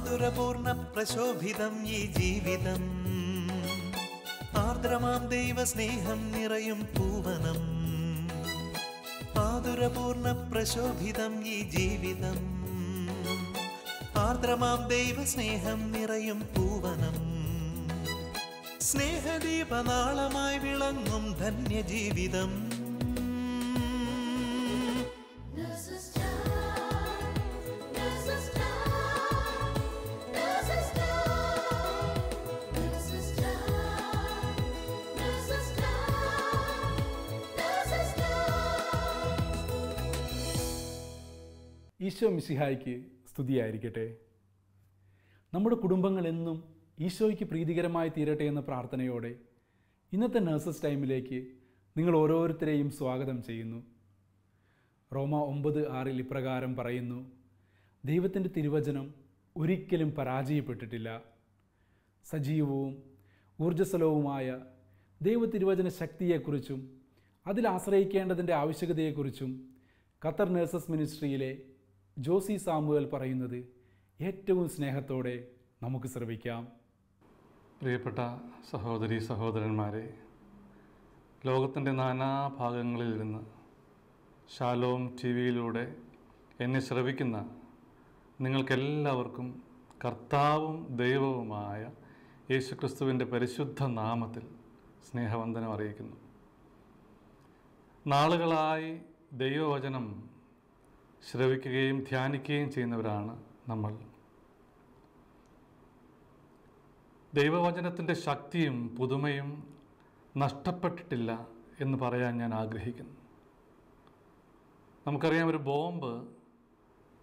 മാധുരപൂർണ പ്രശോഭിതം ഈ ജീവിതം. ആർദ്രമാം ദൈവസ്നേഹം നിറയും പൂവനം. മാധുരപൂർണ പ്രശോഭിതം ഈ ജീവിതം. ആർദ്രമാം ദൈവസ്നേഹം നിറയും പൂവനം. സ്നേഹദീപനാളമായി വിളങ്ങും ധന്യജീവിതം. ഈശോ മിസിഹായിക്ക് സ്തുതിയായിരിക്കട്ടെ. നമ്മുടെ കുടുംബങ്ങൾ എന്നും ഈശോയ്ക്ക് പ്രീതികരമായി തീരട്ടെ എന്ന പ്രാർത്ഥനയോടെ ഇന്നത്തെ നഴ്സസ് ടൈമിലേക്ക് നിങ്ങൾ ഓരോരുത്തരെയും സ്വാഗതം ചെയ്യുന്നു. റോമ ഒമ്പത് ആറിൽ ഇപ്രകാരം പറയുന്നു ദൈവത്തിന്റെ തിരുവചനം ഒരിക്കലും പരാജയപ്പെട്ടിട്ടില്ല. സജീവവും ഊർജസ്വലവുമായ ദൈവ തിരുവചന ശക്തിയെക്കുറിച്ചും അതിൽ ആശ്രയിക്കേണ്ടതിന്റെ ആവശ്യകതയെക്കുറിച്ചും ഖത്തർ നഴ്സസ് മിനിസ്ട്രിയിലെ ജോസി സാമുവൽ പറയുന്നത് ഏറ്റവും സ്നേഹത്തോടെ നമുക്ക് ശ്രമിക്കാം പ്രിയപ്പെട്ട സഹോദരി സഹോദരന്മാരെ ലോകത്തിന്റെ നാനാഭാഗങ്ങളിൽ ഇരുന്ന് ശാലോം ടി വിയിലൂടെ എന്നെ ശ്രവിക്കുന്ന നിങ്ങൾക്കെല്ലാവർക്കും കർത്താവും ദൈവവുമായ യേശുക്രിസ്തുവിന്റെ പരിശുദ്ധ നാമത്തിൽ സ്നേഹവന്ദനം അറിയിക്കുന്നു. നാളുകളായി ദൈവവചനം ശ്രവിക്കുകയും ധ്യാനിക്കുകയും ചെയ്യുന്നവരാണ് നമ്മൾ. ദൈവവചനത്തിന്റെ ശക്തിയും പുതുമയും നഷ്ടപ്പെട്ടിട്ടില്ല എന്ന് പറയാൻ ഞാൻ ആഗ്രഹിക്കുന്നു. നമുക്കറിയാം ഒരു ബോംബ്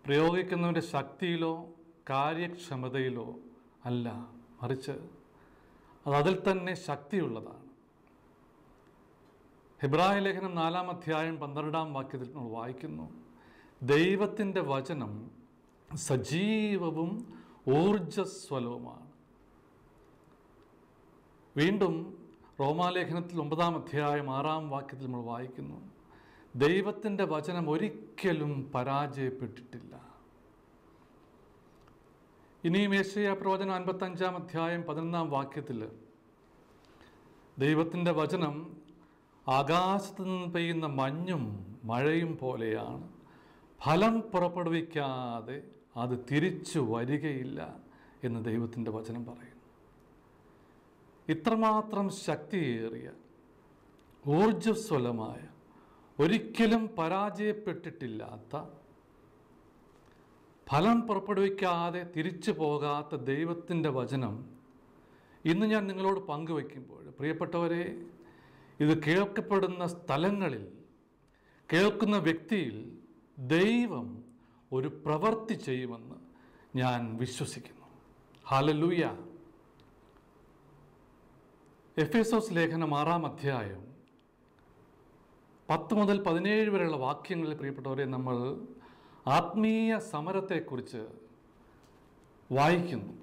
പ്രയോഗിക്കുന്നവന്റെ ശക്തിയിലോ കാര്യക്ഷമതയിലോ അല്ല മറിച്ച് അത് അതിൽ തന്നെ ശക്തിയുള്ളതാണ്. ഹിബ്രാഹിം ലേഖനം നാലാം അധ്യായം പന്ത്രണ്ടാം വാക്യത്തിൽ നമ്മൾ വായിക്കുന്നു. ദൈവത്തിന്റെ വചനം സജീവവും ഊർജസ്വലവുമാണ് വീണ്ടും റോമാലേഖനത്തിൽ ഒമ്പതാം അധ്യായം ആറാം വാക്യത്തിൽ നമ്മൾ വായിക്കുന്നു ദൈവത്തിന്റെ വചനം ഒരിക്കലും പരാജയപ്പെട്ടിട്ടില്ല. ഇനിയും ഏഷ്യ പ്രവചനം അൻപത്തഞ്ചാം അധ്യായം പതിനൊന്നാം വാക്യത്തിൽ ദൈവത്തിന്റെ വചനം ആകാശത്തു നിന്ന് പെയ്യുന്ന മഞ്ഞും മഴയും പോലെയാണ്. ഫലം പുറപ്പെടുവിക്കാതെ അത് തിരിച്ചു വരികയില്ല എന്ന് ദൈവത്തിന്റെ വചനം പറയുന്നു. ഇത്രമാത്രം ശക്തിയേറിയ ഊർജസ്വലമായ ഒരിക്കലും പരാജയപ്പെട്ടിട്ടില്ലാത്ത ഫലം പുറപ്പെടുവിക്കാതെ തിരിച്ചു പോകാത്ത ദൈവത്തിന്റെ വചനം ഇന്ന് ഞാൻ നിങ്ങളോട് പങ്കുവയ്ക്കുമ്പോൾ പ്രിയപ്പെട്ടവരെ ഇത് കേൾക്കപ്പെടുന്ന സ്ഥലങ്ങളിൽ കേൾക്കുന്ന വ്യക്തിയിൽ ദൈവം ഒരു പ്രവൃത്തി ചെയ്യുമെന്ന് ഞാൻ വിശ്വസിക്കുന്നു. ഹാലലൂയ എഫ് എസോസ് ലേഖനം ആറാം അധ്യായം പത്ത് മുതൽ പതിനേഴ് വരെയുള്ള വാക്യങ്ങളിൽ പ്രിയപ്പെട്ടവരെ നമ്മൾ ആത്മീയ സമരത്തെക്കുറിച്ച് വായിക്കുന്നു.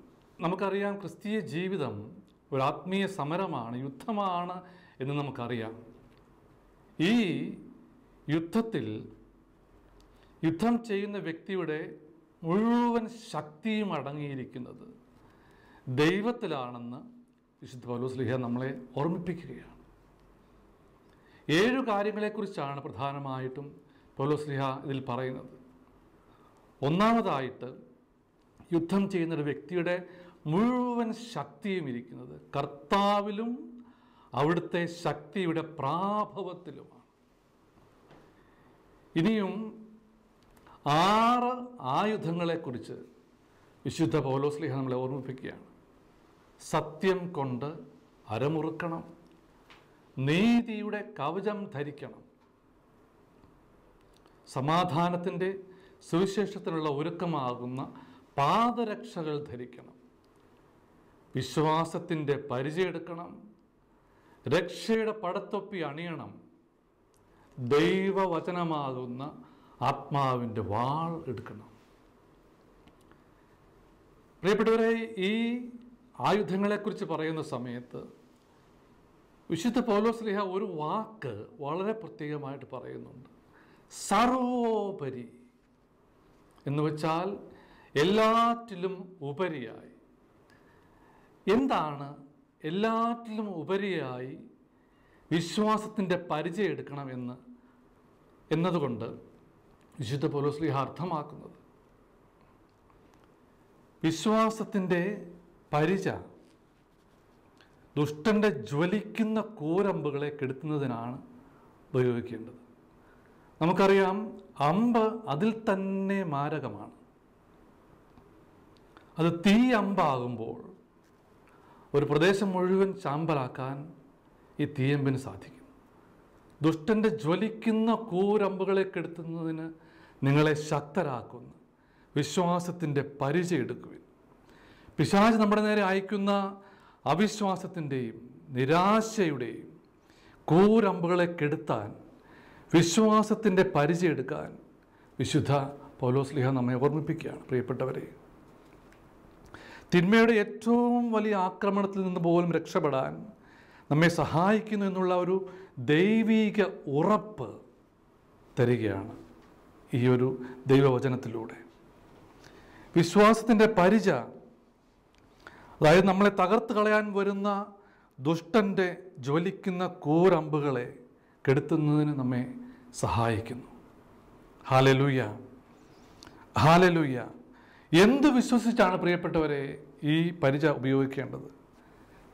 നമുക്കറിയാം ക്രിസ്തീയ ജീവിതം ഒരു ആത്മീയ സമരമാണ് യുദ്ധമാണ് എന്ന് നമുക്കറിയാം. ഈ യുദ്ധത്തിൽ യുദ്ധം ചെയ്യുന്ന വ്യക്തിയുടെ മുഴുവൻ ശക്തിയും അടങ്ങിയിരിക്കുന്നത് ദൈവത്തിലാണെന്ന് വിശുദ്ധ പൗലോസ്ലിഹ നമ്മളെ ഓർമ്മിപ്പിക്കുകയാണ്. ഏഴു കാര്യങ്ങളെക്കുറിച്ചാണ് പ്രധാനമായിട്ടും പൗലോസ്ലിഹ ഇതിൽ പറയുന്നത്. ഒന്നാമതായിട്ട് യുദ്ധം ചെയ്യുന്ന ഒരു വ്യക്തിയുടെ മുഴുവൻ ശക്തിയും ഇരിക്കുന്നത് കർത്താവിലും അവിടുത്തെ ശക്തിയുടെ പ്രാഭവത്തിലുമാണ്. ഇനിയും ആറ് ആയുധങ്ങളെക്കുറിച്ച് വിശുദ്ധ പൗലോസ്ലിഹ നമ്മളെ ഓർമ്മിപ്പിക്കുകയാണ്. സത്യം കൊണ്ട് അരമുറുക്കണം നീതിയുടെ കവചം ധരിക്കണം. സമാധാനത്തിന്റെ സുവിശേഷത്തിനുള്ള ഒരുക്കമാകുന്ന പാദരക്ഷകൾ ധരിക്കണം. വിശ്വാസത്തിന്റെ പരിചയെടുക്കണം രക്ഷയുടെ പടത്തൊപ്പി അണിയണം. ദൈവവചനമാകുന്ന ആത്മാവിന്റെ വാൾ എടുക്കണം. പ്രിയപ്പെട്ടവരെ ഈ ആയുധങ്ങളെക്കുറിച്ച് പറയുന്ന സമയത്ത് വിശുദ്ധ പൗലോസ്ലിഹ ഒരു വാക്ക് വളരെ പ്രത്യേകമായിട്ട് പറയുന്നുണ്ട്. സർവോപരി എന്ന് വെച്ചാൽ എല്ലാറ്റിലും ഉപരിയായി. എന്താണ് എല്ലാറ്റിലും ഉപരിയായി വിശ്വാസത്തിന്റെ പരിചയം എടുക്കണം എന്ന്? എന്നതുകൊണ്ട് വിശുദ്ധ പൗലോസ്ലിഹ അർത്ഥമാക്കുന്നത്. വിശ്വാസത്തിന്റെ പരിച ദുഷ്ടന്റെ ജ്വലിക്കുന്ന കൂരമ്പുകളെ കെടുത്തുന്നതിനാണ് ഉപയോഗിക്കേണ്ടത്. നമുക്കറിയാം അമ്പ് അതിൽ തന്നെ മാരകമാണ്. അത് തീ അമ്പാകുമ്പോൾ ഒരു പ്രദേശം മുഴുവൻ ചാമ്പലാക്കാൻ ഈ തീയമ്പിന് സാധിക്കും. ദുഷ്ടന്റെ ജ്വലിക്കുന്ന കൂരമ്പുകളെ കെടുത്തുന്നതിന് നിങ്ങളെ ശക്തരാക്കുന്നു. വിശ്വാസത്തിന്റെ പരിചയം എടുക്കുവിൻ. പിശാച് നമ്മുടെ നേരെ അയക്കുന്ന അവിശ്വാസത്തിന്റെയും നിരാശയുടെയും കൂരമ്പുകളെ കെടുത്താൻ വിശ്വാസത്തിന്റെ പരിചയം എടുക്കാൻ വിശുദ്ധ പൗലോസ്ലിഹ നമ്മെ ഓർമ്മിപ്പിക്കുകയാണ്. പ്രിയപ്പെട്ടവരെ തിന്മയുടെ ഏറ്റവും വലിയ ആക്രമണത്തിൽ നിന്ന് പോലും രക്ഷപ്പെടാൻ നമ്മെ സഹായിക്കുന്നു എന്നുള്ള ഒരു ദൈവീക ഉറപ്പ് തരികയാണ്. ഈ ഒരു ദൈവവചനത്തിലൂടെ. വിശ്വാസത്തിന്റെ പരിച അതായത് നമ്മളെ തകർത്ത് കളയാൻ വരുന്ന ദുഷ്ടന്റെ ജ്വലിക്കുന്ന കൂരമ്പുകളെ കെടുത്തുന്നതിന് നമ്മെ സഹായിക്കുന്നു. Hallelujah hallelujah. എന്ത് വിശ്വസിച്ചാണ് പ്രിയപ്പെട്ടവരെ ഈ പരിച ഉപയോഗിക്കേണ്ടത്?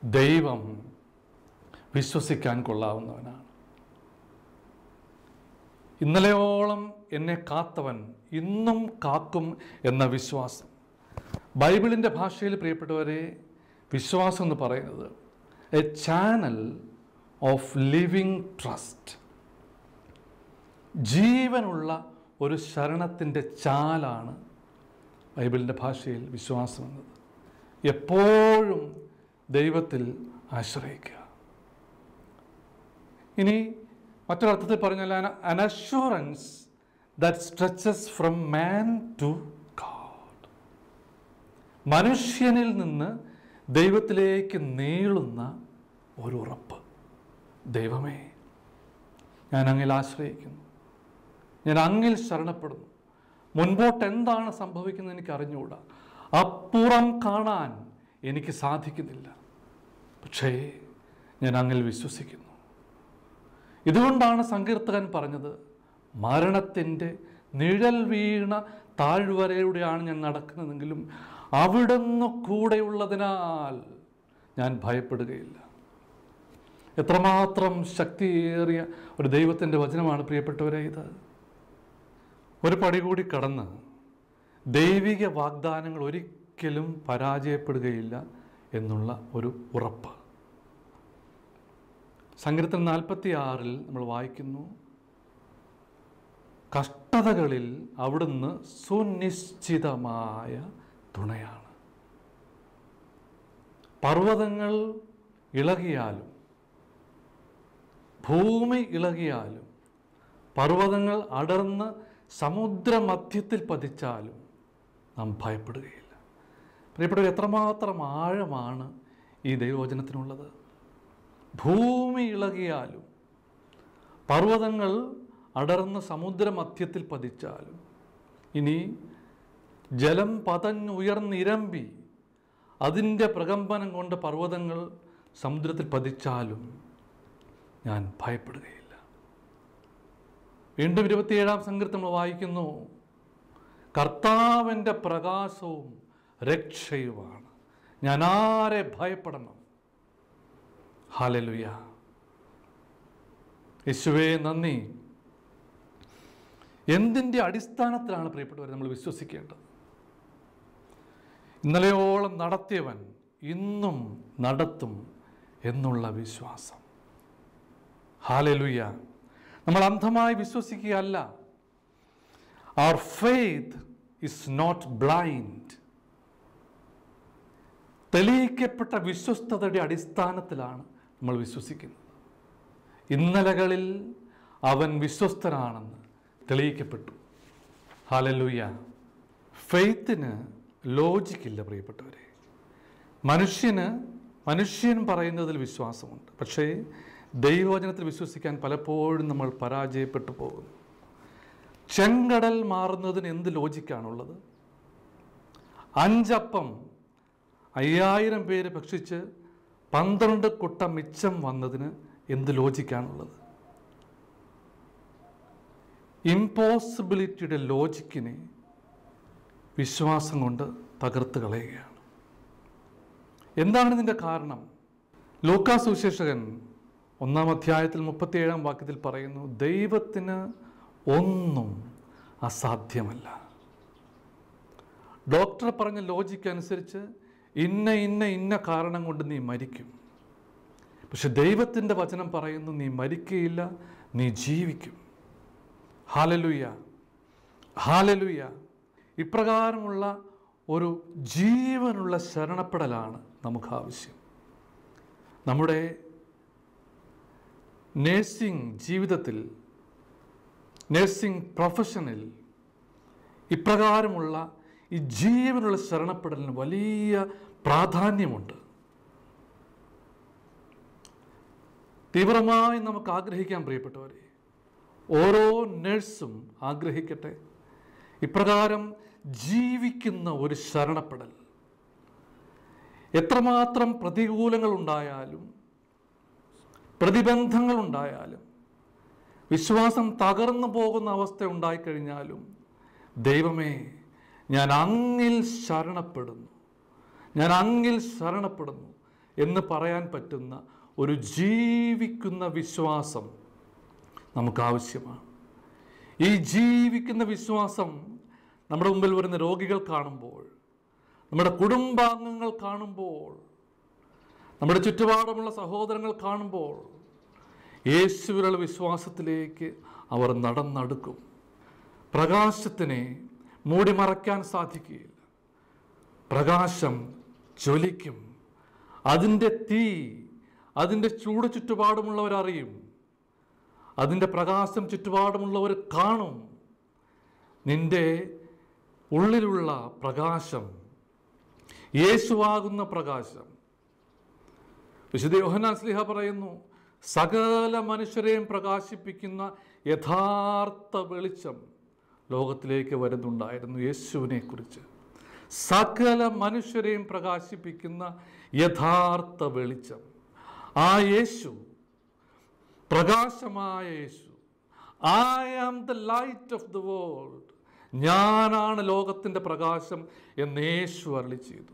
ദൈവം വിശ്വസിക്കാൻ കൊള്ളാവുന്നവനാണ്. ഇന്നലെയോളം എന്നെ കാത്തവൻ ഇന്നും കാക്കും എന്ന വിശ്വാസം. ബൈബിളിന്റെ ഭാഷയിൽ പ്രിയപ്പെട്ടവരെ വിശ്വാസം എന്ന് പറയുന്നത് a channel of living trust ജീവനുള്ള ഒരു ശരണത്തിന്റെ ചാലാണ് ബൈബിളിന്റെ ഭാഷയിൽ വിശ്വാസം എന്നത്. എപ്പോഴും ദൈവത്തിൽ ആശ്രയിക്കുക. ഇനി മറ്റൊരർത്ഥത്തിൽ പറഞ്ഞാൽ an assurance that stretches from man to God മനുഷ്യനിൽ നിന്ന് ദൈവത്തിലേക്ക് നീളുന്ന ഒരു ഉറപ്പ്. ദൈവമേ ഞാൻ അങ്ങിൽ ആശ്രയിക്കുന്നു. ഞാൻ അങ്ങിൽ ശരണപ്പെടുന്നു. മുൻപോട്ട് എന്താണ് സംഭവിക്കുന്നത് എനിക്ക് അറിഞ്ഞുകൂടാ. അപ്പുറം കാണാൻ എനിക്ക് സാധിക്കുന്നില്ല. പക്ഷേ ഞാൻ അങ്ങിൽ വിശ്വസിക്കുന്നു. ഇതുകൊണ്ടാണ് സങ്കീർത്തകൻ പറഞ്ഞത് മരണത്തിന്റെ നിഴൽ വീണ താഴ്വരയുടെയാണ് ഞാൻ നടക്കുന്നതെങ്കിലും അവിടുന്ന് കൂടെയുള്ളതിനാൽ ഞാൻ ഭയപ്പെടുകയില്ല. എത്രമാത്രം ശക്തിയേറിയ ഒരു ദൈവത്തിന്റെ വചനമാണ് പ്രിയപ്പെട്ടവരെ ഇത്. ഒരു പടി കൂടി കടന്ന് ദൈവിക വാഗ്ദാനങ്ങൾ ഒരിക്കലും പരാജയപ്പെടുകയില്ല എന്നുള്ള ഒരു ഉറപ്പ്. സങ്കീർത്തനം നാൽപ്പത്തി ആറിൽ നമ്മൾ വായിക്കുന്നു കഷ്ടതകളിൽ അവിടുന്ന് സുനിശ്ചിതമായ തുണയാണ്. പർവതങ്ങൾ ഇളകിയാലും ഭൂമി ഇളകിയാലും പർവതങ്ങൾ അടർന്ന് സമുദ്രമധ്യത്തിൽ പതിച്ചാലും നാം ഭയപ്പെടുകയില്ല. പ്രിയപ്പെട്ടവർ എത്രമാത്രം ആഴമാണ് ഈ ദൈവവചനത്തിനുള്ളത്? ഭൂമി ഇളകിയാലും പർവതങ്ങൾ അടർന്ന സമുദ്രമധ്യത്തിൽ പതിച്ചാലും ഇനി ജലം പതഞ്ഞുയർന്നിരമ്പി അതിന്റെ പ്രകമ്പനം കൊണ്ട് പർവതങ്ങൾ സമുദ്രത്തിൽ പതിച്ചാലും ഞാൻ ഭയപ്പെടുകയില്ല. വീണ്ടും ഇരുപത്തിയേഴാം സംഘത്തിൽ നമ്മൾ വായിക്കുന്നു. കർത്താവിന്റെ പ്രകാശവും രക്ഷയുമാണ്. ഞാൻ ആരെ ഭയപ്പെടണം? ഹാലലുയ യേശുവേ നന്ദി. എന്തിന്റെ അടിസ്ഥാനത്തിലാണ് പ്രിയപ്പെട്ടവരെ നമ്മൾ വിശ്വസിക്കേണ്ടത്? ഇന്നലെയോളം നടത്തിയവൻ ഇന്നും നടത്തും എന്നുള്ള വിശ്വാസം. ഹാലലുയ്യ നമ്മൾ അന്ധമായി വിശ്വസിക്കുകയല്ല. അവർ ഫെയ്ത്ത് ഇസ് നോട്ട് ബ്ലൈൻഡ് തെളിയിക്കപ്പെട്ട വിശ്വസ്തയുടെ അടിസ്ഥാനത്തിലാണ് നമ്മൾ വിശ്വസിക്കുന്നത്. ഇന്നലകളിൽ അവൻ വിശ്വസ്തനാണെന്ന് തെളിയിക്കപ്പെട്ടു. ഹാലലൂയ ഫെയ്ത്തിന് ലോജിക്കില്ല പ്രിയപ്പെട്ടവരെ. മനുഷ്യന് മനുഷ്യൻ പറയുന്നതിൽ വിശ്വാസമുണ്ട്. പക്ഷേ ദൈവവചനത്തിൽ വിശ്വസിക്കാൻ പലപ്പോഴും നമ്മൾ പരാജയപ്പെട്ടു പോകുന്നു. ചെങ്കടൽ മാറുന്നതിന് എന്ത് ലോജിക്കാണുള്ളത് അഞ്ചപ്പം അയ്യായിരം പേര് ഭക്ഷിച്ച് പന്ത്രണ്ട് കുട്ട മിച്ചം വന്നതിന് എന്ത് ലോജിക്കാണുള്ളത്? ഇമ്പോസിബിലിറ്റിയുടെ ലോജിക്കിനെ വിശ്വാസം കൊണ്ട് തകർത്ത് കളയുകയാണ്. എന്താണ് ഇതിന്റെ കാരണം? ലൂക്കാ സുവിശേഷകൻ ഒന്നാം അധ്യായത്തിൽ മുപ്പത്തിയേഴാം വാക്യത്തിൽ പറയുന്നു ദൈവത്തിന് ഒന്നും അസാധ്യമല്ല. ഡോക്ടർ പറഞ്ഞ ലോജിക്ക് അനുസരിച്ച് ഇന്ന ഇന്ന ഇന്ന കാരണം കൊണ്ട് നീ മരിക്കും. പക്ഷെ ദൈവത്തിന്റെ വചനം പറയുന്നു നീ മരിക്കുകയില്ല നീ ജീവിക്കും. ഹാലലുയ്യ ഹാലലുയ്യ ഇപ്രകാരമുള്ള ഒരു ജീവനുള്ള ശരണപ്പെടലാണ് നമുക്ക് ആവശ്യം നമ്മുടെ നേഴ്സിംഗ് ജീവിതത്തിൽ നേഴ്സിംഗ് പ്രൊഫഷനിൽ ഇപ്രകാരമുള്ള ഈ ജീവനുള്ള ശരണപ്പെടലിന് വലിയ പ്രാധാന്യമുണ്ട്. തീവ്രമായി നമുക്ക് ആഗ്രഹിക്കാൻ പ്രിയപ്പെട്ടവരെ ഓരോ നഴ്സും ആഗ്രഹിക്കട്ടെ. ഇപ്രകാരം ജീവിക്കുന്ന ഒരു ശരണപ്പെടൽ. എത്രമാത്രം പ്രതിബന്ധങ്ങൾ ഉണ്ടായാലും വിശ്വാസം തകർന്നു പോകുന്ന അവസ്ഥ ഉണ്ടായിക്കഴിഞ്ഞാലും ദൈവമേ ഞാൻ അങ്ങിൽ ശരണപ്പെടുന്നു. ഞാൻ അങ്ങിൽ ശരണപ്പെടുന്നു എന്ന് പറയാൻ പറ്റുന്ന ഒരു ജീവിക്കുന്ന വിശ്വാസം നമുക്കാവശ്യമാണ്. ഈ ജീവിക്കുന്ന വിശ്വാസം നമ്മുടെ മുമ്പിൽ വരുന്ന രോഗികൾ കാണുമ്പോൾ നമ്മുടെ കുടുംബാംഗങ്ങൾ കാണുമ്പോൾ നമ്മുടെ ചുറ്റുപാടുമുള്ള സഹോദരങ്ങൾ കാണുമ്പോൾ യേശുവിലുള്ള വിശ്വാസത്തിലേക്ക് അവർ നടന്നടുക്കും. പ്രകാശത്തിനെ മൂടിമറയ്ക്കാൻ സാധിക്കുകയില്ല. പ്രകാശം ജ്വലിക്കും. അതിന്റെ തീ അതിന്റെ ചൂട് ചുറ്റുപാടുമുള്ളവരറിയും. അതിന്റെ പ്രകാശം ചുറ്റുപാടുമുള്ളവർ കാണും. നിന്റെ ഉള്ളിലുള്ള പ്രകാശം യേശുവാകുന്ന പ്രകാശം. വിശുദ്ധ യോഹന്നാൻ സ്ലിഹ പറയുന്നു സകല മനുഷ്യരെയും പ്രകാശിപ്പിക്കുന്ന യഥാർത്ഥ വെളിച്ചം ലോകത്തിലേക്ക് വരുന്നുണ്ടായിരുന്നു യേശുവിനെ കുറിച്ച് സകല മനുഷ്യരെയും പ്രകാശിപ്പിക്കുന്ന യഥാർത്ഥ വെളിച്ചം. ആ യേശു പ്രകാശമായ Yeshu I am the light of the world ഞാനാണ് ലോകത്തിന്റെ പ്രകാശം എന്ന് യേശു അരളി ചെയ്തു.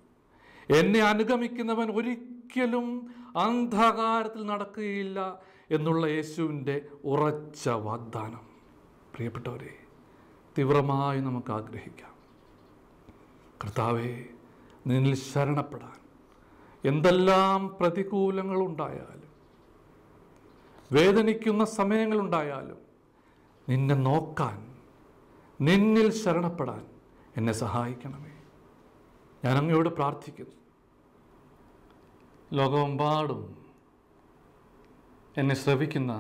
എന്നെ അനുഗമിക്കുന്നവൻ ഒരിക്കലും അന്ധകാരത്തിൽ നടക്കുകയില്ല എന്നുള്ള യേശുവിന്റെ ഉറച്ച വാഗ്ദാനം. പ്രിയപ്പെട്ടവരെ തീവ്രമായി നമുക്ക് ആഗ്രഹിക്കാം. കർത്താവെ നിന്നിൽ ശരണപ്പെടാൻ എന്തെല്ലാം പ്രതികൂലങ്ങളുണ്ടായാലും വേദനിക്കുന്ന സമയങ്ങളുണ്ടായാലും നിന്നെ നോക്കാൻ നിന്നിൽ ശരണപ്പെടാൻ എന്നെ സഹായിക്കണമേ. ഞാൻ അങ്ങയോട് പ്രാർത്ഥിക്കുന്നു. ലോകമെമ്പാടും എന്നെ ശ്രവിക്കുന്ന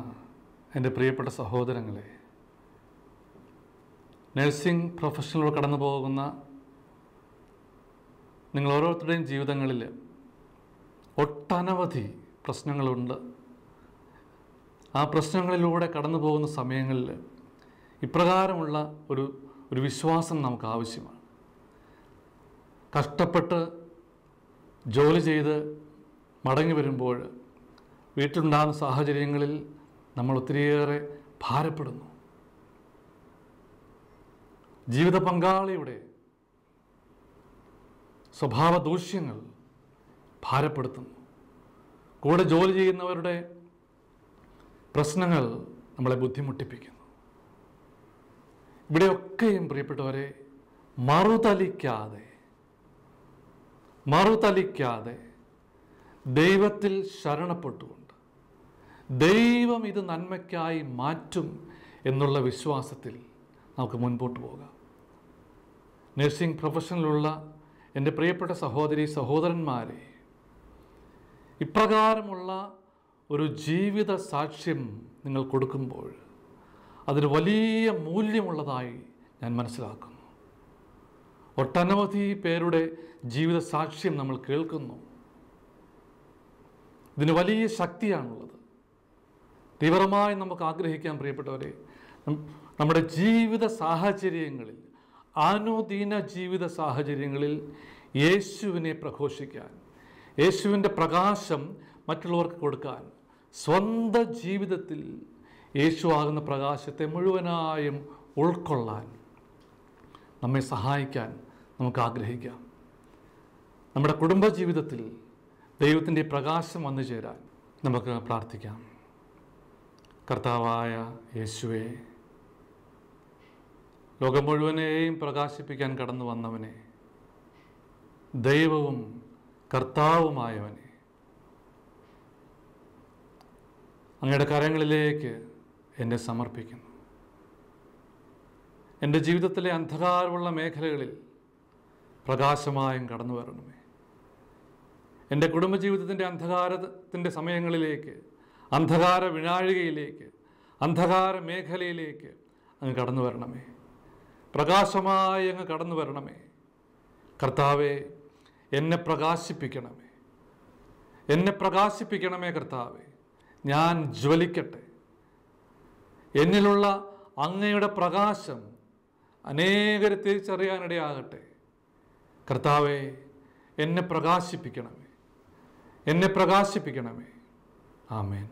എന്റെ പ്രിയപ്പെട്ട സഹോദരങ്ങളെ നഴ്സിംഗ് പ്രൊഫഷനിലൂടെ കടന്നു പോകുന്ന നിങ്ങൾ ഓരോരുത്തരുടെയും ജീവിതങ്ങളിൽ ഒട്ടനവധി പ്രശ്നങ്ങളുണ്ട്. ആ പ്രശ്നങ്ങളിലൂടെ കടന്നു പോകുന്ന സമയങ്ങളിൽ ഇപ്രകാരമുള്ള ഒരു ഒരു വിശ്വാസം നമുക്ക് ആവശ്യമാണ് കഷ്ടപ്പെട്ട് ജോലി ചെയ്ത് മടങ്ങി വരുമ്പോൾ വീട്ടിലുണ്ടാകുന്ന സാഹചര്യങ്ങളിൽ നമ്മൾ ഒത്തിരിയേറെ ഭാരപ്പെടുന്നു. ജീവിത പങ്കാളിയുടെ സ്വഭാവ ദൂഷ്യങ്ങൾ ഭാരപ്പെടുത്തുന്നു. കൂടെ ജോലി ചെയ്യുന്നവരുടെ പ്രശ്നങ്ങൾ നമ്മളെ ബുദ്ധിമുട്ടിപ്പിക്കുന്നു. ഇവിടെയൊക്കെയും പ്രിയപ്പെട്ടവരെ മറുതലിക്കാതെ മറുതലിക്കാതെ ദൈവത്തിൽ ശരണപ്പെട്ടുകൊണ്ട് ദൈവം ഇത് നന്മയ്ക്കായി മാറ്റും എന്നുള്ള വിശ്വാസത്തിൽ നമുക്ക് മുൻപോട്ട് പോകാം. നഴ്സിംഗ് പ്രൊഫഷനിലുള്ള എന്റെ പ്രിയപ്പെട്ട സഹോദരി സഹോദരന്മാരെ ഇപ്രകാരമുള്ള ഒരു ജീവിത സാക്ഷ്യം നിങ്ങൾ കൊടുക്കുമ്പോൾ അതിന് വലിയ മൂല്യമുള്ളതായി ഞാൻ മനസ്സിലാക്കുന്നു. ഒട്ടനവധി പേരുടെ ജീവിത സാക്ഷ്യം നമ്മൾ കേൾക്കുന്നു. ഇതിന് വലിയ ശക്തിയാണുള്ളത്. തീവ്രമായി നമുക്ക് ആഗ്രഹിക്കാൻ പ്രിയപ്പെട്ടവരെ നമ്മുടെ ജീവിത സാഹചര്യങ്ങളിൽ അനുദിന ജീവിത സാഹചര്യങ്ങളിൽ യേശുവിനെ പ്രഘോഷിക്കാൻ യേശുവിന്റെ പ്രകാശം മറ്റുള്ളവർക്ക് കൊടുക്കാൻ സ്വന്തം ജീവിതത്തിൽ യേശു ആകുന്ന പ്രകാശത്തെ മുഴുവനായും ഉൾക്കൊള്ളാൻ നമ്മെ സഹായിക്കാൻ നമുക്ക് ആഗ്രഹിക്കാം നമ്മുടെ കുടുംബജീവിതത്തിൽ ദൈവത്തിന്റെ പ്രകാശം വന്നു ചേരാൻ നമുക്ക് പ്രാർത്ഥിക്കാം. കർത്താവായ യേശുവെ ലോകം മുഴുവനെയും പ്രകാശിപ്പിക്കാൻ കടന്നു വന്നവനെ ദൈവവും കർത്താവുമായവനെ. അങ്ങയുടെ കരങ്ങളിലേക്ക് എന്നെ സമർപ്പിക്കുന്നു. എന്റെ ജീവിതത്തിലെ അന്ധകാരമുള്ള മേഖലകളിൽ പ്രകാശമായും കടന്നു വരണമേ. എന്റെ കുടുംബജീവിതത്തിന്റെ അന്ധകാരത്തിന്റെ സമയങ്ങളിലേക്ക് അന്ധകാര വിനാഴികയിലേക്ക് അന്ധകാര മേഖലയിലേക്ക് അങ്ങ് കടന്നു വരണമേ. പ്രകാശമായി അങ്ങ് കടന്നു വരണമേ. കർത്താവെ എന്നെ പ്രകാശിപ്പിക്കണമേ. എന്നെ പ്രകാശിപ്പിക്കണമേ കർത്താവെ. ഞാൻ ജ്വലിക്കട്ടെ. എന്നിലുള്ള അങ്ങയുടെ പ്രകാശം അനേകരെ തിരിച്ചറിയാനിടയാകട്ടെ. കർത്താവെ എന്നെ പ്രകാശിപ്പിക്കണമേ. എന്നെ പ്രകാശിപ്പിക്കണമേ. ആമേൻ.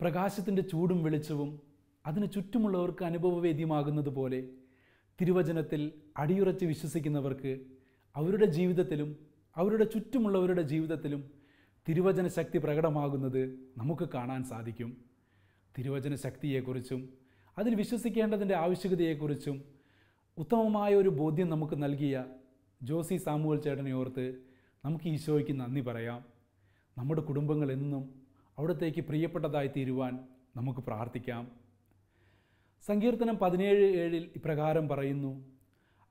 പ്രകാശത്തിന്റെ ചൂടും വെളിച്ചവും അതിന് ചുറ്റുമുള്ളവർക്ക് അനുഭവവേദ്യമാകുന്നത് പോലെ തിരുവചനത്തിൽ അടിയുറച്ച് വിശ്വസിക്കുന്നവർക്ക് അവരുടെ ജീവിതത്തിലും അവരുടെ ചുറ്റുമുള്ളവരുടെ ജീവിതത്തിലും തിരുവചന ശക്തി പ്രകടമാകുന്നത് നമുക്ക് കാണാൻ സാധിക്കും. തിരുവചന ശക്തിയെക്കുറിച്ചും അതിൽ വിശ്വസിക്കേണ്ടതിന്റെ ആവശ്യകതയെക്കുറിച്ചും ഉത്തമമായ ഒരു ബോധ്യം നമുക്ക് നൽകിയ ജോസി സാമുവൽ ചേട്ടനെ ഓർത്ത് നമുക്ക് ഈശോയ്ക്ക് നന്ദി പറയാം. നമ്മുടെ കുടുംബങ്ങൾ എന്നും അവിടത്തേക്ക് പ്രിയപ്പെട്ടതായി തീരുവാൻ നമുക്ക് പ്രാർത്ഥിക്കാം. സങ്കീർത്തനം പതിനേഴ് ഏഴിൽ ഇപ്രകാരം പറയുന്നു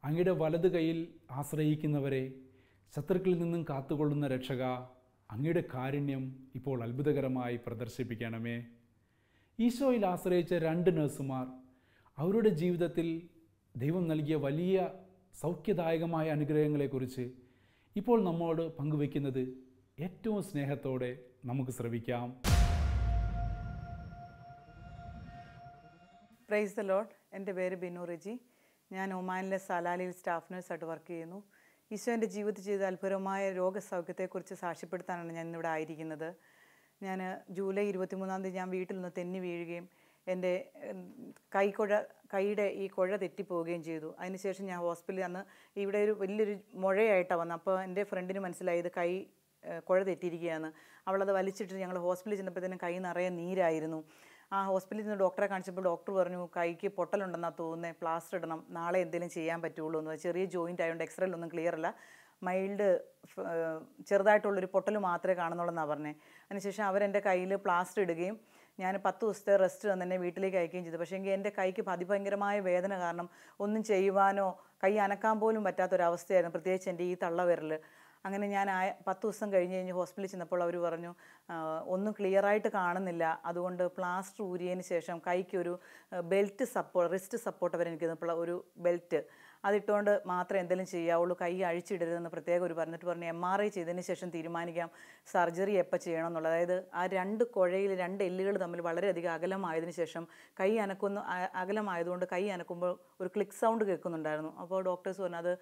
അങ്ങയുടെ വലതു കൈയിൽ ആശ്രയിക്കുന്നവരെ ശത്രുക്കളിൽ നിന്നും കാത്തുകൊള്ളുന്ന രക്ഷക അങ്ങയുടെ കാരുണ്യം ഇപ്പോൾ അത്ഭുതകരമായി പ്രദർശിപ്പിക്കണമേ. ഈശോയിൽ ആശ്രയിച്ച രണ്ട് നഴ്സുമാർ അവരുടെ ജീവിതത്തിൽ ദൈവം നൽകിയ വലിയ സൗഖ്യദായകമായ അനുഗ്രഹങ്ങളെക്കുറിച്ച് ഇപ്പോൾ നമ്മോട് പങ്കുവെക്കുന്നത് ഏറ്റവും സ്നേഹത്തോടെ നമുക്ക് ശ്രവിക്കാം. പ്രൈസ് ദ ലോഡ് എന്റെ പേര് ബിനു റെജി. ഞാൻ ഒമാനിലെ സലാലിയിൽ സ്റ്റാഫ് നഴ്സായിട്ട് വർക്ക് ചെയ്യുന്നു. ഈശോ എന്റെ ജീവിതത്തിൽ ചെയ്ത അത്ഭുതമായ രോഗസൗഖ്യത്തെക്കുറിച്ച് സാക്ഷ്യപ്പെടുത്താനാണ് ഞാൻ ഇന്നിവിടെ ആയിരിക്കുന്നത്. ഞാൻ ജൂലൈ ഇരുപത്തിമൂന്നാം തീയതി ഞാൻ വീട്ടിൽ നിന്ന് തെന്നി വീഴുകയും എന്റെ കൈക്കുഴ കൈയുടെ ഈ കുഴ തെറ്റിപ്പോവുകയും ചെയ്തു. അതിനുശേഷം ഞാൻ ഹോസ്പിറ്റലിൽ അന്ന് ഇവിടെ ഒരു വലിയൊരു മുഴയായിട്ടാണ് വന്നത്. അപ്പോൾ എന്റെ ഫ്രണ്ടിന് മനസ്സിലായി കൈ കുഴ തെറ്റിയിരിക്കുകയാണ്. അവളത് വലിച്ചിട്ട് ഞങ്ങൾ ഹോസ്പിറ്റലിൽ ചെന്നപ്പോഴത്തേനും കൈ നിറയെ നീരായിരുന്നു. ആ ഹോസ്പിറ്റലിൽ നിന്ന് ഡോക്ടറെ കാണിച്ചപ്പോൾ ഡോക്ടർ പറഞ്ഞു കൈക്ക് പൊട്ടലുണ്ടെന്നാണ് തോന്നുന്നത് പ്ലാസ്റ്റർ ഇടണം നാളെ എന്തെങ്കിലും ചെയ്യാൻ പറ്റുള്ളൂ എന്ന് ചെറിയ ജോയിന്റ് ആയതുകൊണ്ട് എക്സ്റേയിലൊന്നും ക്ലിയർ അല്ല. മൈൽഡ് ചെറുതായിട്ടുള്ളൊരു പൊട്ടൽ മാത്രമേ കാണുന്നുള്ളൂ എന്നാണ് പറഞ്ഞത് അതിനുശേഷം അവരെന്റെ കയ്യിൽ പ്ലാസ്റ്റർ ഇടുകയും ഞാൻ പത്ത് ദിവസത്തെ റെസ്റ്റ് തന്നെ എന്നെ വീട്ടിലേക്ക് അയക്കുകയും ചെയ്തു. പക്ഷേ എങ്കിൽ എന്റെ കൈക്ക് അതിഭയങ്കരമായ വേദന കാരണം ഒന്നും ചെയ്യുവാനോ കൈ അനക്കാൻ പോലും പറ്റാത്തൊരവസ്ഥയായിരുന്നു പ്രത്യേകിച്ച് എന്റെ ഈ തള്ളവിരൽ അങ്ങനെ ഞാൻ ആ പത്ത് ദിവസം കഴിഞ്ഞ് കഴിഞ്ഞ് ഹോസ്പിറ്റലിൽ ചെന്നപ്പോൾ അവർ പറഞ്ഞു ഒന്നും ക്ലിയറായിട്ട് കാണുന്നില്ല. അതുകൊണ്ട് പ്ലാസ്റ്റർ ഊരിയതിന് ശേഷം കൈക്കൊരു ബെൽറ്റ് സപ്പോർട്ട് റിസ്റ്റ് സപ്പോർട്ട് തന്നപ്പോൾ ഒരു ബെൽറ്റ്. അതിട്ടുകൊണ്ട് മാത്രമേ എന്തെങ്കിലും ചെയ്യാവുള്ളൂ. കൈ അഴിച്ചിടരുതെന്ന് പ്രത്യേകം ഒരു പറഞ്ഞിട്ട് പറഞ്ഞു എം ആർ ഐ ചെയ്തതിന് ശേഷം തീരുമാനിക്കാം. സർജറി എപ്പോൾ ചെയ്യണം എന്നുള്ളത് അതായത് ആ രണ്ട് കുഴയിൽ രണ്ട് എല്ലുകൾ തമ്മിൽ വളരെയധികം അകലമായതിനു ശേഷം കൈ അനക്കുന്ന അകലമായതുകൊണ്ട് കൈ അനക്കുമ്പോൾ ഒരു ക്ലിക്ക് സൗണ്ട് കേൾക്കുന്നുണ്ടായിരുന്നു. അപ്പോൾ ഡോക്ടേഴ്സ് പറഞ്ഞു അത്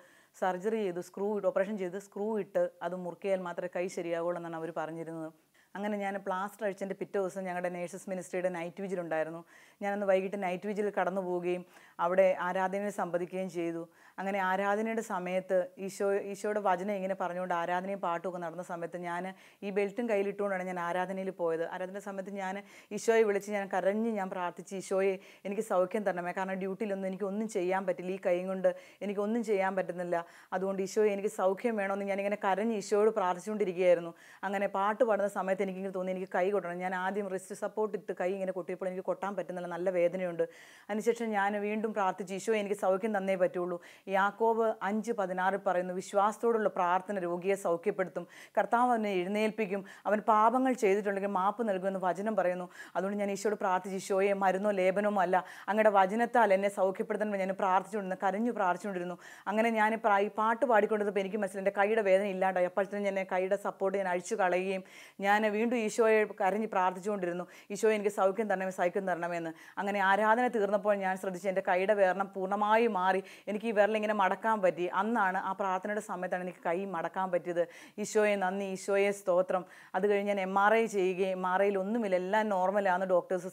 സർജറി ചെയ്ത് സ്ക്രൂ ഇട്ട് ഓപ്പറേഷൻ ചെയ്ത് സ്ക്രൂ ഇട്ട് അത് മുറുക്കിയാൽ മാത്രമേ കൈ ശരിയാവുള്ളൂ എന്നാണ് അവർ പറഞ്ഞിരുന്നത്. അങ്ങനെ ഞാൻ പ്ലാസ്റ്റർ അഴിച്ചതിന്റെ പിറ്റേ ദിവസം ഞങ്ങളുടെ നേഴ്സസ് മിനിസ്ട്രിയുടെ നൈറ്റ് വിജിൽ ഉണ്ടായിരുന്നു. ഞാനന്ന് വൈകിട്ട് നൈറ്റ് വിജിൽ കടന്നു പോവുകയും അവിടെ ആരാധനയിൽ സംബന്ധിക്കുകയും ചെയ്തു. അങ്ങനെ ആരാധനയുടെ സമയത്ത് ഈശോ ഈശോയുടെ വചനം ഇങ്ങനെ പറഞ്ഞുകൊണ്ട് ആരാധനയും പാട്ടുമൊക്കെ നടന്ന സമയത്ത് ഞാൻ ഈ ബെൽറ്റും കയ്യിലിട്ടുകൊണ്ടാണ് ഞാൻ ആരാധനയിൽ പോയത്. ആരാധന സമയത്ത് ഞാൻ ഈശോയെ വിളിച്ച് ഞാൻ കരഞ്ഞ് ഞാൻ പ്രാർത്ഥിച്ച് ഈശോയെ എനിക്ക് സൗഖ്യം തരണമേ. കാരണം ഡ്യൂട്ടിയിലൊന്നും എനിക്ക് ഒന്നും ചെയ്യാൻ പറ്റില്ല. ഈ കൈ കൊണ്ട് എനിക്കൊന്നും ചെയ്യാൻ പറ്റുന്നില്ല. അതുകൊണ്ട് ഈശോയെ എനിക്ക് സൗഖ്യം വേണമെന്ന് ഞാനിങ്ങനെ കരഞ്ഞ് ഈശോയോട് പ്രാർത്ഥിച്ചുകൊണ്ടിരിക്കുകയായിരുന്നു. അങ്ങനെ പാട്ട് പാടുന്ന സമയത്ത് എനിക്കിങ്ങനെ തോന്നി എനിക്ക് കൈ കൊട്ടണം. ഞാൻ ആദ്യം റിസ്റ്റ് സപ്പോർട്ട് ഇട്ട് കൈ ഇങ്ങനെ കൊട്ടിയപ്പോൾ എനിക്ക് കൊട്ടാൻ പറ്റുന്നില്ല. നല്ല വേദനയുണ്ട്. അതിനുശേഷം ഞാൻ വീണ്ടും പ്രാർത്ഥിച്ച് ഈശോ എനിക്ക് സൗഖ്യം തന്നേ പറ്റുള്ളൂ. യാക്കോബ് അഞ്ച് പതിനാറ് പറയുന്നു വിശ്വാസത്തോടുള്ള പ്രാർത്ഥന രോഗിയെ സൗഖ്യപ്പെടുത്തും. കർത്താവ് അവനെ എഴുന്നേൽപ്പിക്കും. അവൻ പാപങ്ങൾ ചെയ്തിട്ടുണ്ടെങ്കിൽ മാപ്പ് നൽകുമെന്ന് വചനം പറയുന്നു. അതുകൊണ്ട് ഞാൻ ഈശോട് പ്രാർത്ഥിച്ചു ഈശോയെ മരുന്നോ ലേപനമോ അല്ല. അങ്ങയുടെ വചനത്താൽ എന്നെ സൗഖ്യപ്പെടുത്തണം ഞാൻ പ്രാർത്ഥിച്ചുകൊണ്ടിരുന്നു കരഞ്ഞു പ്രാർത്ഥിച്ചുകൊണ്ടിരുന്നു. അങ്ങനെ ഞാൻ ഈ പാട്ട് പാടിക്കൊണ്ടിരുന്നപ്പോൾ എനിക്ക് മനസ്സിലായി എന്റെ കൈയുടെ വേദന ഇല്ലാണ്ടായി. അപ്പോഴത്തേനും ഞാൻ കൈയുടെ സപ്പോർട്ട് ഞാൻ അഴിച്ചു കളയുകയും ഞാൻ വീണ്ടും ഈശോയെ കരഞ്ഞ് പ്രാർത്ഥിച്ചുകൊണ്ടിരുന്നു. ഈശോയെ എനിക്ക് സൗഖ്യം തരണമേ സൗഖ്യം തരണമെന്ന് അങ്ങനെ ആരാധന തീർന്നപ്പോൾ ഞാൻ ശ്രദ്ധിച്ചു എന്റെ കൈയുടെ വേദന പൂർണമായി മാറി. എനിക്ക് ഈ വിരൽ ഇങ്ങനെ മടക്കാൻ പറ്റി. അന്നാണ് ആ പ്രാർത്ഥനയുടെ സമയത്താണ് എനിക്ക് കൈ മടക്കാൻ പറ്റിയത്. ഈശോയെ നന്ദി ഈശോയെ സ്തോത്രം. അത് കഴിഞ്ഞ് ഞാൻ എം ആർ ഐ ചെയ്യുകയും എം ആർ ഐയിൽ ഒന്നുമില്ല എല്ലാം നോർമലാണെന്ന് ഡോക്ടേഴ്സ്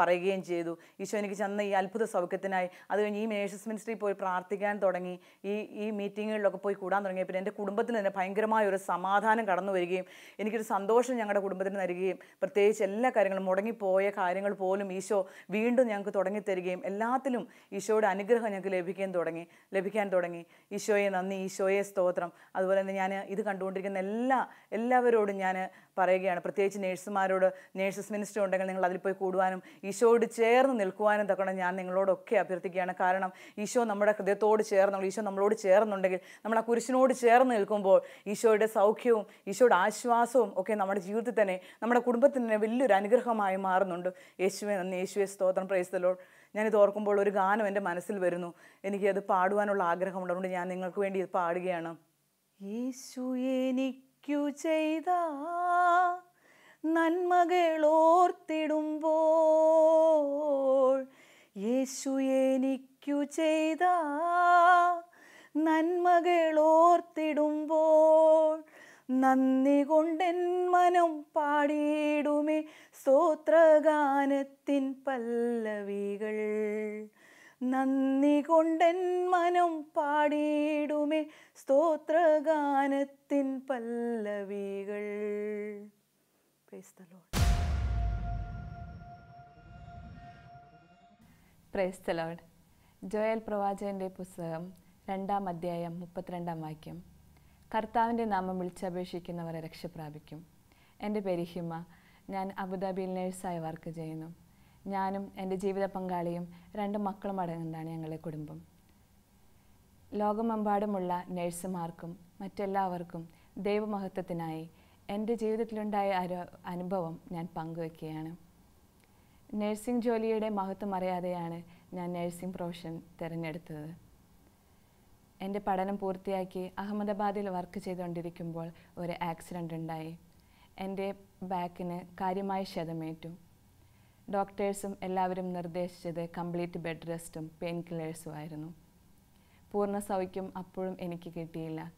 പറയുകയും ചെയ്തു. ഈശോ എനിക്ക് ചെന്ന ഈ അത്ഭുത സൗഖ്യത്തിനായി അത് കഴിഞ്ഞ് ഈ മേഴ്സസ് മിനിസ്ട്രി പോയി പ്രാർത്ഥിക്കാൻ തുടങ്ങി. ഈ ഈ മീറ്റിങ്ങുകളിലൊക്കെ പോയി കൂടാൻ തുടങ്ങിയ പിന്നെ എന്റെ കുടുംബത്തിന് തന്നെ ഭയങ്കരമായ ഒരു സമാധാനം കടന്നു വരികയും എനിക്കൊരു സന്തോഷം ഞങ്ങളുടെ കുടുംബത്തിന് നൽകുകയും പ്രത്യേകിച്ച് എല്ലാ കാര്യങ്ങളും മുടങ്ങിപ്പോയ കാര്യങ്ങൾ പോലും ഈശോ വീണ്ടും ഞങ്ങൾക്ക് തുടങ്ങി തരികയും എല്ലാത്തിലും ഈശോയുടെ അനുഗ്രഹം ഞങ്ങൾക്ക് ലഭിക്കാൻ തുടങ്ങി. ലഭിക്കാൻ തുടങ്ങി. ഈശോയെ നന്ദി ഈശോയെ സ്തോത്രം. അതുപോലെ തന്നെ ഞാൻ ഇത് കണ്ടുകൊണ്ടിരിക്കുന്ന എല്ലാ എല്ലാവരോടും ഞാൻ പറയുകയാണ്. പ്രത്യേകിച്ച് നേഴ്സുമാരോട് നേഴ്സസ് മിനിസ്റ്റർ ഉണ്ടെങ്കിൽ നിങ്ങൾ അതിൽ പോയി കൂടുവാനും ഈശോയോട് ചേർന്ന് നിൽക്കുവാനും തക്കണം ഞാൻ നിങ്ങളോടൊക്കെ അഭ്യർത്ഥിക്കുകയാണ്. കാരണം ഈശോ നമ്മുടെ ഹൃദയത്തോട് ചേർന്നുള്ള ഈശോ നമ്മളോട് ചേർന്നുണ്ടെങ്കിൽ നമ്മൾ ആ കുരിശിനോട് ചേർന്ന് നിൽക്കുമ്പോൾ ഈശോയുടെ സൗഖ്യവും ഈശോയുടെ ആശ്വാസവും ഒക്കെ നമ്മുടെ ജീവിതത്തിൽ തന്നെ നമ്മുടെ കുടുംബത്തിന് തന്നെ വലിയൊരു അനുഗ്രഹമായി മാറുന്നുണ്ട്. യേശുവെ നന്ദി യേശുവെ സ്തോത്രം. പ്രൈസ്തലോ ഞാനിത് ഓർക്കുമ്പോൾ ഒരു ഗാനം എന്റെ മനസ്സിൽ വരുന്നു. എനിക്കത് പാടുവാനുള്ള ആഗ്രഹമുണ്ട് അതുകൊണ്ട് ഞാൻ നിങ്ങൾക്ക് വേണ്ടി ഇത് പാടുകയാണ്. യേശു എനിക്കു ചെയ്ത നന്മകളോർത്തിടുമ്പോൾ യേശു എനിക്കു ചെയ്ത നന്മകളോർത്തിടുമ്പോൾ നന്ദി കൊണ്ടെൻ മനം പാടിയിടുമേ സ്തോത്രഗാനത്തിൻ പല്ലവികൾ. നന്ദി കൊണ്ടെൻ മനം പാടിയിടുമേ സ്തോത്രഗാനത്തിൻ പല്ലവികൾ. പ്രൈസ് ജോയൽ പ്രവാചകന്റെ പുസ്തകം രണ്ടാം അധ്യായം മുപ്പത്തിരണ്ടാം വാക്യം. കർത്താവിന്റെ നാമം വിളിച്ചപേക്ഷിക്കുന്നവരെ രക്ഷ പ്രാപിക്കും എന്റെ പേര് ഹിമ. ഞാൻ അബുദാബിയിൽ നേഴ്സായി വർക്ക് ചെയ്യുന്നു. ഞാനും എന്റെ ജീവിത പങ്കാളിയും രണ്ട് മക്കളും അടങ്ങുന്നതാണ് ഞങ്ങളുടെ കുടുംബം. ലോകമെമ്പാടുമുള്ള നേഴ്സുമാർക്കും മറ്റെല്ലാവർക്കും ദൈവമഹത്വത്തിനായി എന്റെ ജീവിതത്തിലുണ്ടായ ഒരു അനുഭവം ഞാൻ പങ്കുവെക്കുകയാണ് നഴ്സിംഗ് ജോലിയുടെ മഹത്വം അറിയാതെയാണ് ഞാൻ നഴ്സിംഗ് പ്രൊഫഷൻ തിരഞ്ഞെടുത്തത്. എന്റെ പഠനം പൂർത്തിയാക്കി അഹമ്മദാബാദിൽ വർക്ക് ചെയ്തുകൊണ്ടിരിക്കുമ്പോൾ ഒരു ആക്സിഡന്റ് ഉണ്ടായി. എന്റെ ബാക്കിന് കാര്യമായ ക്ഷതമേറ്റു. ഡോക്ടേഴ്സും എല്ലാവരും നിർദ്ദേശിച്ചത് കംപ്ലീറ്റ് ബെഡ് റെസ്റ്റും പെയിൻ കില്ലേഴ്സും ആയിരുന്നു. പൂർണ സൗഖ്യം അപ്പോഴും എനിക്ക് കിട്ടിയില്ല.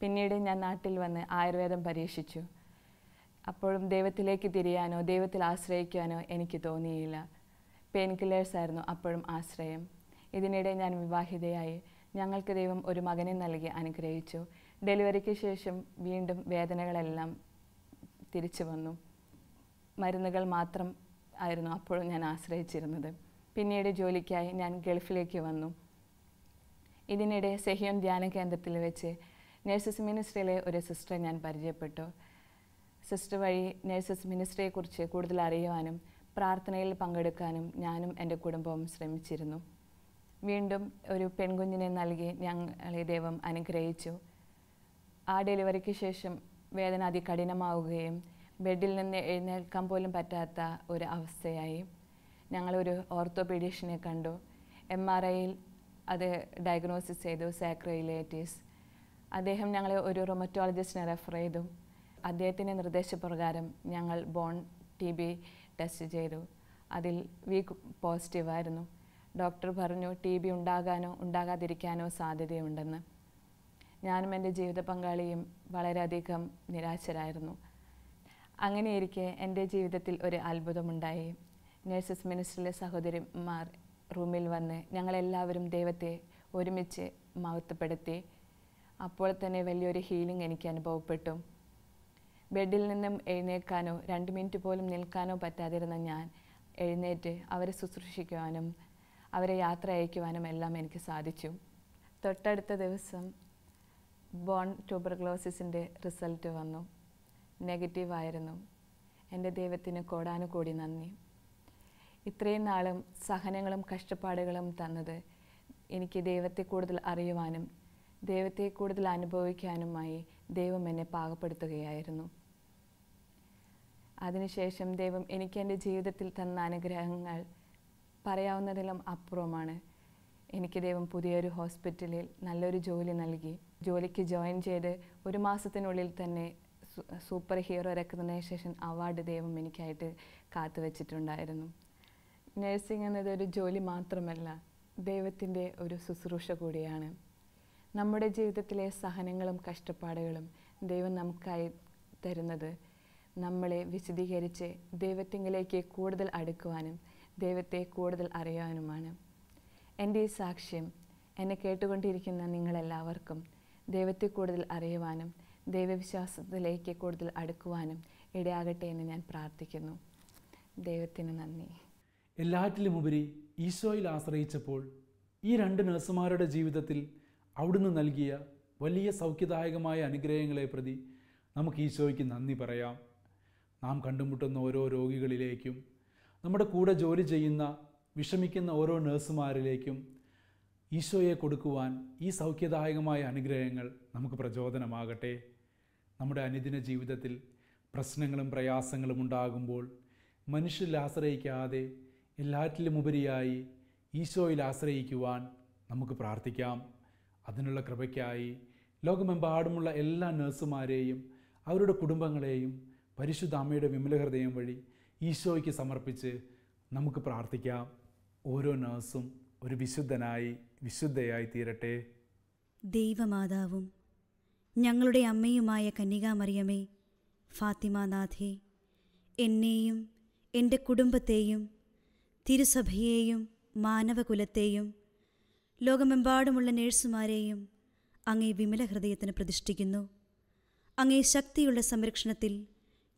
പിന്നീട് ഞാൻ നാട്ടിൽ വന്ന് ആയുർവേദം പരീക്ഷിച്ചു. അപ്പോഴും ദൈവത്തിലേക്ക് തിരിയാനോ ദൈവത്തിൽ ആശ്രയിക്കാനോ എനിക്ക് തോന്നിയില്ല. പെയിൻ കില്ലേഴ്സ് ആയിരുന്നു അപ്പോഴും ആശ്രയം. ഇതിനിടെ ഞാൻ വിവാഹിതയായി. ഞങ്ങൾക്ക് ദൈവം ഒരു മകനെ നൽകി അനുഗ്രഹിച്ചു. ഡെലിവറിക്ക് ശേഷം വീണ്ടും വേദനകളെല്ലാം തിരിച്ചു വന്നു. മരുന്നുകൾ മാത്രം ആയിരുന്നു അപ്പോഴും ഞാൻ ആശ്രയിച്ചിരുന്നത്. പിന്നീട് ജോലിക്കായി ഞാൻ ഗൾഫിലേക്ക് വന്നു. ഇതിനിടെ സെഹിയോൻ ധ്യാന കേന്ദ്രത്തിൽ വെച്ച് നഴ്സസ് മിനിസ്ട്രിയിലെ ഒരു സിസ്റ്ററെ ഞാൻ പരിചയപ്പെട്ടു. സിസ്റ്റർ വഴി നഴ്സസ് മിനിസ്ട്രിയെക്കുറിച്ച് കൂടുതൽ അറിയുവാനും പ്രാർത്ഥനയിൽ പങ്കെടുക്കാനും ഞാനും എന്റെ കുടുംബവും ശ്രമിച്ചിരുന്നു. വീണ്ടും ഒരു പെൺകുഞ്ഞിനെ നൽകി ഞങ്ങളെ ദൈവം അനുഗ്രഹിച്ചു. ആ ഡെലിവറിക്ക് ശേഷം വേദന അതികഠിനമാവുകയും ബെഡിൽ നിന്ന് എഴുന്നേൽക്കാൻ പോലും പറ്റാത്ത ഒരു അവസ്ഥയായി. ഞങ്ങളൊരു ഓർത്തോപീഡീഷ്യനെ കണ്ടു. എം ആർ ഐയിൽ അത് ഡയഗ്നോസിസ് ചെയ്തു സാക്രൈലേറ്റീസ് അദ്ദേഹം ഞങ്ങളെ ഒരു റൊമറ്റോളജിസ്റ്റിനെ റെഫർ ചെയ്തു. അദ്ദേഹത്തിന്റെ നിർദ്ദേശപ്രകാരം ഞങ്ങൾ ബോൺ ടി ബി ടെസ്റ്റ് ചെയ്തു. അതിൽ വീക്ക് പോസിറ്റീവായിരുന്നു ഡോക്ടർ പറഞ്ഞു ടി ബി ഉണ്ടാകാനോ ഉണ്ടാകാതിരിക്കാനോ സാധ്യതയുണ്ടെന്ന്. ഞാനും എന്റെ ജീവിത പങ്കാളിയും വളരെയധികം നിരാശരായിരുന്നു. അങ്ങനെയിരിക്കെ എന്റെ ജീവിതത്തിൽ ഒരു അത്ഭുതമുണ്ടായി. നേഴ്സസ് മിനിസ്റ്ററിലെ സഹോദരിമാർ റൂമിൽ വന്ന് ഞങ്ങളെല്ലാവരും ദൈവത്തെ ഒരുമിച്ച് മഹത്വപ്പെടുത്തി. അപ്പോൾ തന്നെ വലിയൊരു ഹീലിംഗ് എനിക്ക് അനുഭവപ്പെട്ടു. ബെഡിൽ നിന്നും എഴുന്നേൽക്കാനോ രണ്ട് മിനിറ്റ് പോലും നിൽക്കാനോ പറ്റാതിരുന്ന ഞാൻ എഴുന്നേറ്റ് അവരെ ശുശ്രൂഷിക്കുവാനും അവരെ യാത്ര അയക്കുവാനും എല്ലാം എനിക്ക് സാധിച്ചു. തൊട്ടടുത്ത ദിവസം ബോൺ ട്യൂബർഗ്ലോസിസിന്റെ റിസൾട്ട് വന്നു. നെഗറ്റീവായിരുന്നു. എന്റെ ദൈവത്തിന് കോടാനുകൂടി നന്ദി. ഇത്രയും നാളും സഹനങ്ങളും കഷ്ടപ്പാടുകളും തന്നത് എനിക്ക് ദൈവത്തെ കൂടുതൽ അറിയുവാനും ദൈവത്തെ കൂടുതൽ അനുഭവിക്കാനുമായി ദൈവം എന്നെ പാകപ്പെടുത്തുകയായിരുന്നു. അതിനുശേഷം ദൈവം എനിക്ക് എന്റെ ജീവിതത്തിൽ തന്ന അനുഗ്രഹങ്ങൾ പറയാവുന്നതിലും അപ്പുറമാണ്. എനിക്ക് ദൈവം പുതിയൊരു ഹോസ്പിറ്റലിൽ നല്ലൊരു ജോലി നൽകി. ജോലിക്ക് ജോയിൻ ചെയ്ത് ഒരു മാസത്തിനുള്ളിൽ തന്നെ സൂപ്പർ ഹീറോ റെക്കഗ്നൈസേഷൻ അവാർഡ് ദൈവം എനിക്കായിട്ട് കാത്തുവച്ചിട്ടുണ്ടായിരുന്നു. നഴ്സിംഗ് എന്നത് ഒരു ജോലി മാത്രമല്ല ദൈവത്തിന്റെ ഒരു ശുശ്രൂഷ കൂടിയാണ്. നമ്മുടെ ജീവിതത്തിലെ സഹനങ്ങളും കഷ്ടപ്പാടുകളും ദൈവം നമുക്കായി തരുന്നത്. നമ്മളെ വിശദീകരിച്ച് ദൈവത്തിങ്കിലേക്ക് കൂടുതൽ അടുക്കുവാനും ദൈവത്തെ കൂടുതൽ അറിയാനുമാണ് എന്റെ ഈ സാക്ഷ്യം എന്നെ കേട്ടുകൊണ്ടിരിക്കുന്ന നിങ്ങളെല്ലാവർക്കും ദൈവത്തെ കൂടുതൽ അറിയുവാനും ദൈവവിശ്വാസത്തിലേക്ക് കൂടുതൽ അടുക്കുവാനും ഇടയാകട്ടെ എന്ന് ഞാൻ പ്രാർത്ഥിക്കുന്നു. ദൈവത്തിന് നന്ദി. എല്ലാറ്റിലും ഉപരി ഈശോയിൽ ആശ്രയിച്ചപ്പോൾ ഈ രണ്ട് നഴ്സുമാരുടെ ജീവിതത്തിൽ അവിടുന്ന് നൽകിയ വലിയ സൗഖ്യദായകമായ അനുഗ്രഹങ്ങളെ പ്രതി നമുക്ക് ഈശോയ്ക്ക് നന്ദി പറയാം. നാം കണ്ടുമുട്ടുന്ന ഓരോ രോഗികളിലേക്കും നമ്മുടെ കൂടെ ജോലി ചെയ്യുന്ന വിഷമിക്കുന്ന ഓരോ നഴ്സുമാരിലേക്കും ഈശോയെ കൊടുക്കുവാൻ ഈ സൗഖ്യദായകമായ അനുഗ്രഹങ്ങൾ നമുക്ക് പ്രചോദനമാകട്ടെ. നമ്മുടെ അനുദിന ജീവിതത്തിൽ പ്രശ്നങ്ങളും പ്രയാസങ്ങളും ഉണ്ടാകുമ്പോൾ മനുഷ്യരിൽ ആശ്രയിക്കാതെ എല്ലാറ്റിലും ഉപരിയായി ഈശോയിൽ ആശ്രയിക്കുവാൻ നമുക്ക് പ്രാർത്ഥിക്കാം. അതിനുള്ള കൃപയ്ക്കായി ലോകമെമ്പാടുമുള്ള എല്ലാ നഴ്സുമാരെയും അവരുടെ കുടുംബങ്ങളെയും പരിശുദ്ധ അമ്മയുടെ വിമല ഹൃദയം വഴി ഈശോയ്ക്ക് സമർപ്പിച്ച് നമുക്ക് പ്രാർത്ഥിക്കാം. ഓരോ നഴ്സും ഒരു വിശുദ്ധനായി വിശുദ്ധയായി തീരട്ടെ. ദൈവമാതാവും ഞങ്ങളുടെ അമ്മയുമായ കന്യകാമറിയമേ ഫാത്തിമാനാഥേ എന്നെയും എന്റെ കുടുംബത്തെയും തിരുസഭയെയും മാനവകുലത്തെയും ലോകമെമ്പാടുമുള്ള നേഴ്സുമാരെയും അങ്ങേ വിമല ഹൃദയത്തിന് പ്രതിഷ്ഠിക്കുന്നു. അങ്ങേ ശക്തിയുള്ള സംരക്ഷണത്തിൽ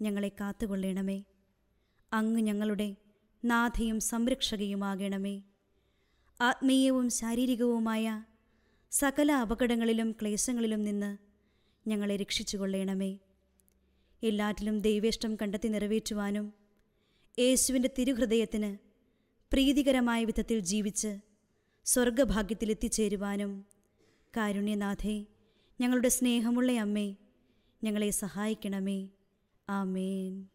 ഞങ്ങളെ കാത്തുകൊള്ളണമേ. അങ്ങ് ഞങ്ങളുടെ നാഥയും സംരക്ഷകയുമാകണമേ. ആത്മീയവും ശാരീരികവുമായ സകല അപകടങ്ങളിലും ക്ലേശങ്ങളിലും നിന്ന് ഞങ്ങളെ രക്ഷിച്ചുകൊള്ളണമേ. എല്ലാറ്റിലും ദൈവേഷ്ടം കണ്ടെത്തി നിറവേറ്റുവാനും യേശുവിന്റെ തിരുഹൃദയത്തിന് പ്രീതികരമായ വിധത്തിൽ ജീവിച്ച് സ്വർഗഭാഗ്യത്തിലെത്തിച്ചേരുവാനും കാരുണ്യനാഥേ ഞങ്ങളുടെ സ്നേഹമുള്ള അമ്മേ ഞങ്ങളെ സഹായിക്കണമേ. ആമേൻ.